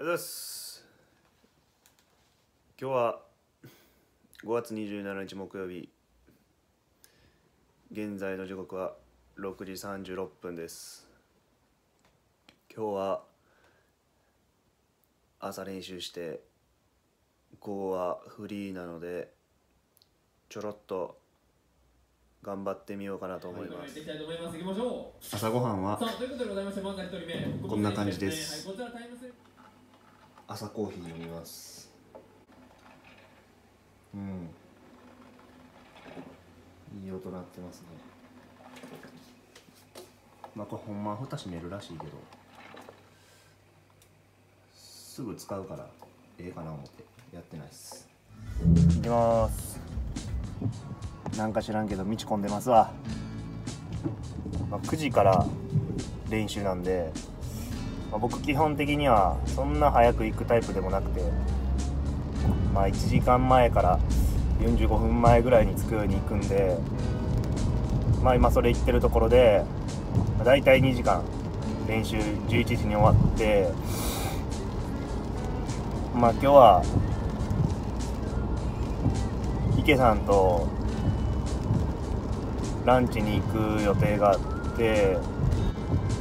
ありがとうございます。今日は5月27日木曜日。現在の時刻は6時36分です。今日は朝練習して午後はフリーなのでちょろっと頑張ってみようかなと思います。朝ごはんは。こんな感じです朝コーヒー飲みます。うん。いい音鳴ってますね。まあこれほんまは蓋閉めるらしいけど。すぐ使うからええかな思って。やってないっす。いきます。なんか知らんけど道込んでますわ、まあ、9時から練習なんで。まあ、僕基本的にはそんな早く行くタイプでもなくてまあ1時間前から45分前ぐらいに着くように行くんでまあ今それ行ってるところで、まあ、大体2時間練習11時に終わってまあ今日は池さんとランチに行く予定があって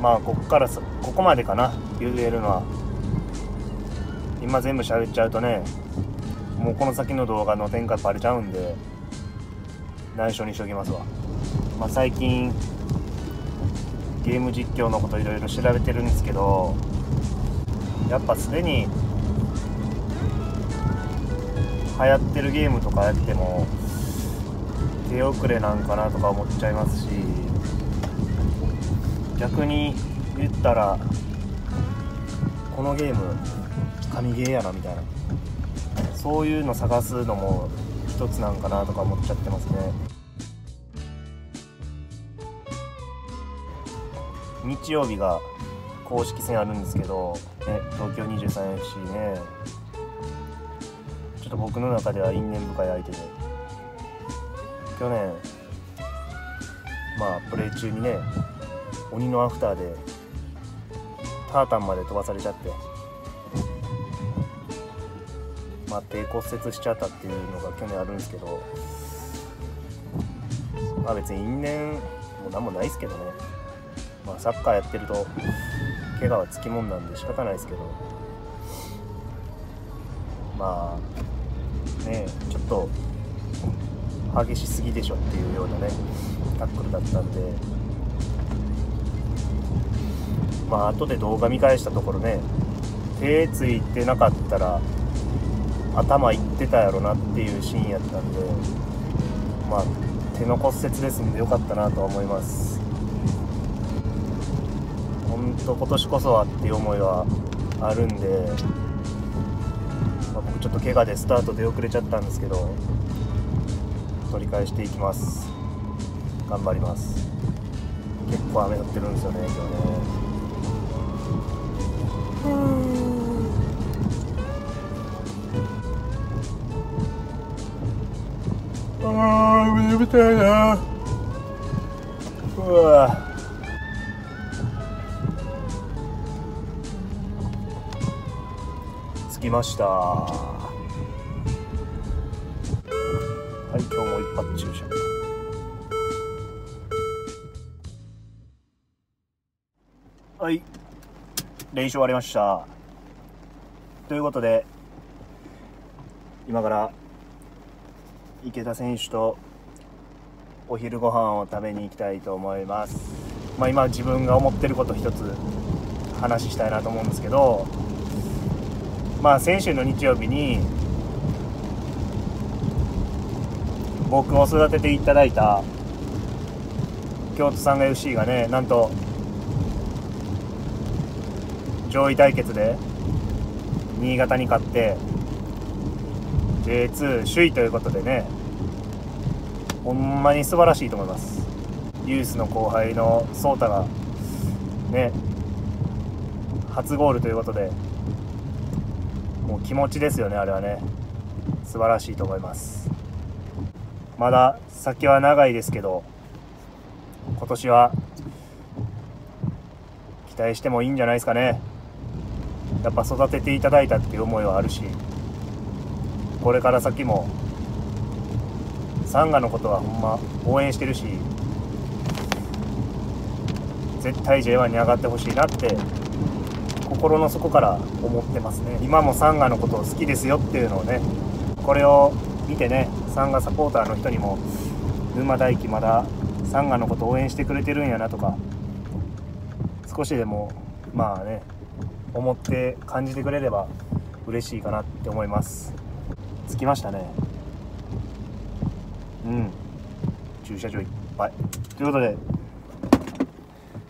まあここからここまでかな言えるのは。今全部喋っちゃうとねもうこの先の動画の展開バレちゃうんで内緒にしときますわ、まあ、最近ゲーム実況のこといろいろ調べてるんですけどやっぱすでに流行ってるゲームとかやっても手遅れなんかなとか思っちゃいますし。逆に言ったらこのゲーム神ゲーやなみたいな。そういうの探すのも一つなんかなとか思っちゃってますね。日曜日が公式戦あるんですけど、ね、東京 23FC ね。ちょっと僕の中では因縁深い相手で。去年まあプレー中にね鬼のアフターでタータンまで飛ばされちゃって。まあ手骨折しちゃったっていうのが去年あるんですけど。まあ別に因縁も何もないですけどね。まあサッカーやってると怪我はつきもんなんで仕方ないですけど。まあねえちょっと激しすぎでしょっていうようなねタックルだったんで。まあ後で動画見返したところね手ついてなかったら頭いってたやろなっていうシーンやったんでまあ手の骨折ですんでよかったなとは思います。本当今年こそはっていう思いはあるんで、まあ、僕ちょっと怪我でスタート出遅れちゃったんですけど取り返していきます。頑張ります。結構雨降ってるんですよね今日ね。ああ眠たいなうわ。着きました。はい今日も一発駐車はい。練習終わりました。ということで今から池田選手とお昼ご飯を食べに行きたいと思います。まあ今自分が思ってること一つ話したいなと思うんですけどまあ先週の日曜日に僕を育てていただいた京都産が FC がねなんと上位対決で新潟に勝って J2 首位ということでねほんまに素晴らしいと思います。ユースの後輩の颯太がね初ゴールということでもう気持ちですよねあれはね。素晴らしいと思います。まだ先は長いですけど今年は期待してもいいんじゃないですかね。やっぱ育てていただいたっていう思いはあるしこれから先もサンガのことはほんま応援してるし絶対 J1 に上がってほしいなって心の底から思ってますね。今もサンガのことを好きですよっていうのをねこれを見てねサンガサポーターの人にも沼大輝まだサンガのこと応援してくれてるんやなとか少しでもまあね思って感じてくれれば嬉しいかなって思います。着きましたね。うん。駐車場いっぱい。ということで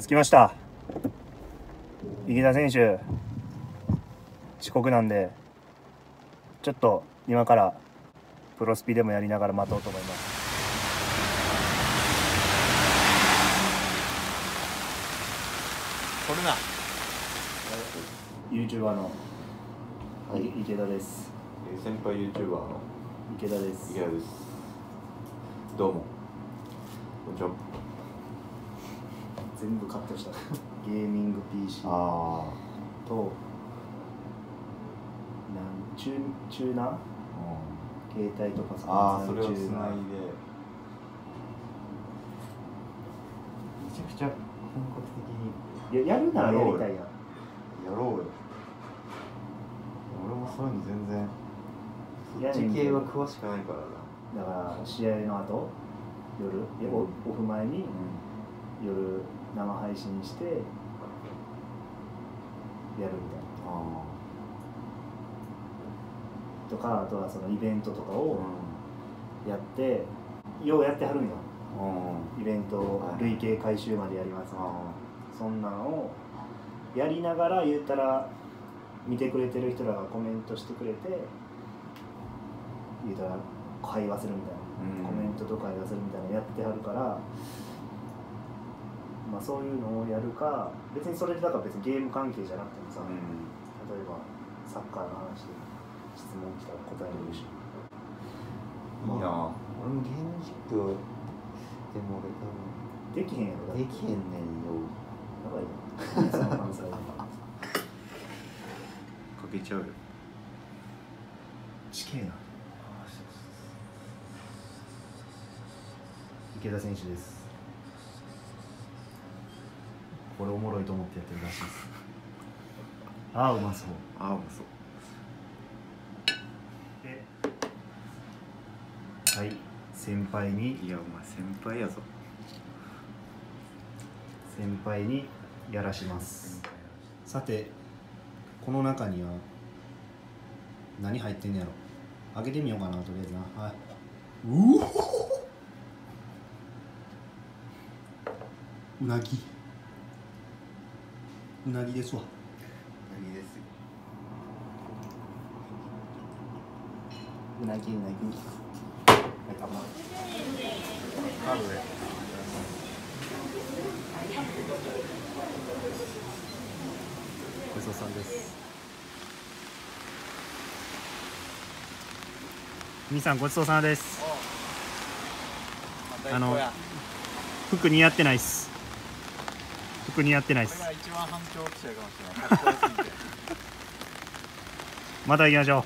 着きました。池田選手遅刻なんでちょっと今からプロスピでもやりながら待とうと思います。これな。YouTuber の、はい、池田です。えー先輩 YouTuber の池田です。池田です。どうも。こんにちは。全部カットした。ゲーミング PC とあなんチュチューナーあ携帯とかああそれをつないで。めちゃくちゃ本格的に。いややるならやりたいやんやろうよ。俺もそういうの全然そっち系は詳しくないからな。だから試合の後夜？いやオオフ前に夜生配信してやるみたいな。あとかあとはそのイベントとかあをやって、ようやってはるんよ。うん。イベントをはい。累計回収までやりますみたいな。あそんなんをやりながら言ったら見てくれてる人らがコメントしてくれて言うたら会話するみたいな、うん。コメントと会話するみたいなのやってはるからまあそういうのをやるか別にそれでだから別にゲーム関係じゃなくてもさ、うん。例えばサッカーの話で質問来たら答えれるし。いいな。俺もゲーム実況でも俺多できへんやろ。できへんねんよ。やばいよその関西でかけちゃうよ試験や池田選手ですこれおもろいと思ってやってるらしいですああうまそうああうまそうはい先輩にいやお前先輩やぞ先輩にやらします。さてこの中には何入ってんねやろ。開けてみようかなとりあえずな。はい。うおうなぎ。うなぎですわ。何ですよ。うなぎうなぎ。はいあまカードでごちそうさんです。兄さんごちそうさまですあの服似合ってないっす。服似合ってないっす。一番反響記者かもしれない。かっこよすぎてまた行きましょう。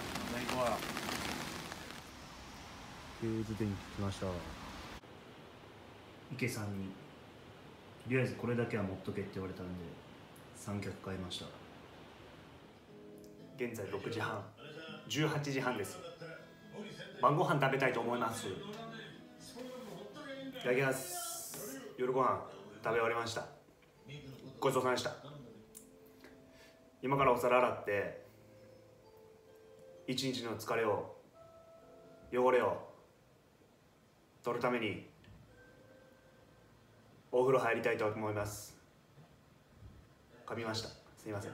ました。池さんに。とりあえずこれだけは持っとけって言われたんで三脚買いました。現在6時半。18時半です。晩ご飯食べたいと思います。いただきます。夜ご飯食べ終わりました。ごちそうさまでした。今からお皿洗って一日の疲れを汚れを取るためにお風呂入りたいと思います。噛みました。すいません。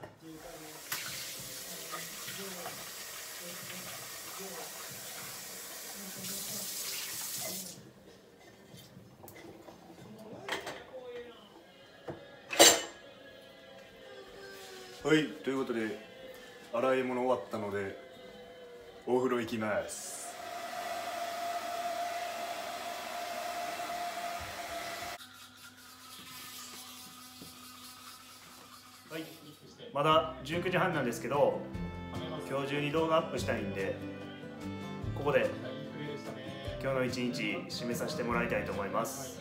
はいということで洗い物終わったのでお風呂行きます。まだ19時半なんですけど今日中に動画アップしたいんでここで今日の一日締めさせてもらいたいと思います、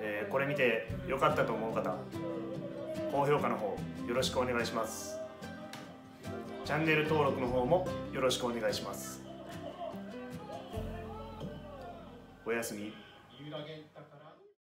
えーこれ見て良かったと思う方高評価の方よろしくお願いします。チャンネル登録の方もよろしくお願いします。おやすみ。